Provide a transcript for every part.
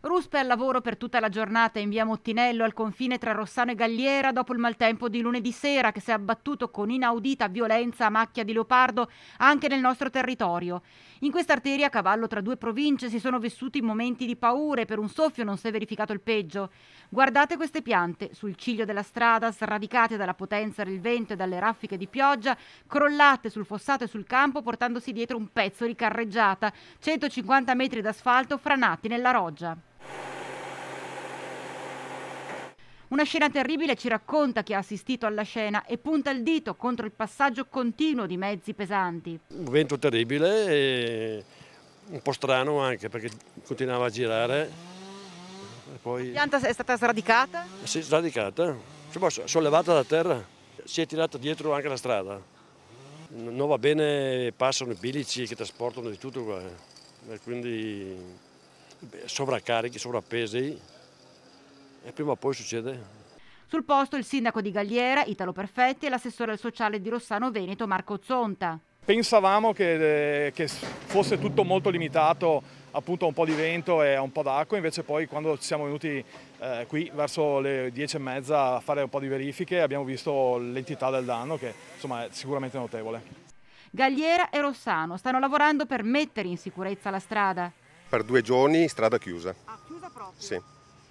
Ruspe al lavoro per tutta la giornata in via Mottinello al confine tra Rossano e Galliera dopo il maltempo di lunedì sera che si è abbattuto con inaudita violenza a macchia di leopardo anche nel nostro territorio. In questa arteria a cavallo tra due province si sono vissuti momenti di paura e per un soffio non si è verificato il peggio. Guardate queste piante sul ciglio della strada, sradicate dalla potenza del vento e dalle raffiche di pioggia, crollate sul fossato e sul campo portandosi dietro un pezzo di carreggiata, 150 metri d'asfalto franati nella roggia. Una scena terribile ci racconta chi ha assistito alla scena e punta il dito contro il passaggio continuo di mezzi pesanti. Un vento terribile e un po' strano anche perché continuava a girare. Poi... La pianta è stata sradicata? Sì, sradicata, sollevata da terra, si è tirata dietro anche la strada. Non va bene, passano i bilici che trasportano di tutto qua, quindi sovraccarichi, sovrappesi e prima o poi succede. Sul posto il sindaco di Galliera, Italo Perfetti, e l'assessore al sociale di Rossano Veneto, Marco Zonta. Pensavamo che, che, fosse tutto molto limitato appunto a un po' di vento e a un po' d'acqua, invece poi quando siamo venuti eh, qui verso le 10 e mezza a fare un po' di verifiche abbiamo visto l'entità del danno che insomma è sicuramente notevole. Galliera e Rossano stanno lavorando per mettere in sicurezza la strada. Per due giorni strada chiusa. Ah, chiusa proprio? Sì.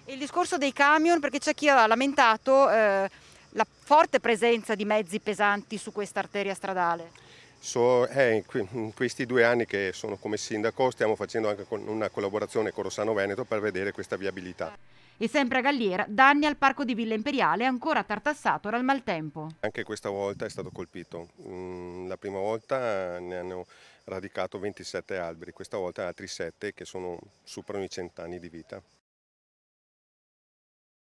Il discorso dei camion, perché c'è chi ha lamentato eh, la forte presenza di mezzi pesanti su questa arteria stradale. So, eh, in questi due anni che sono come sindaco stiamo facendo anche una collaborazione con Rossano Veneto per vedere questa viabilità. E sempre a Galliera, danni al parco di Villa Imperiale ancora tartassato dal maltempo. Anche questa volta è stato colpito. Mm, la prima volta ne hanno radicato 27 alberi, questa volta altri 7 che sono, superano i cent'anni di vita.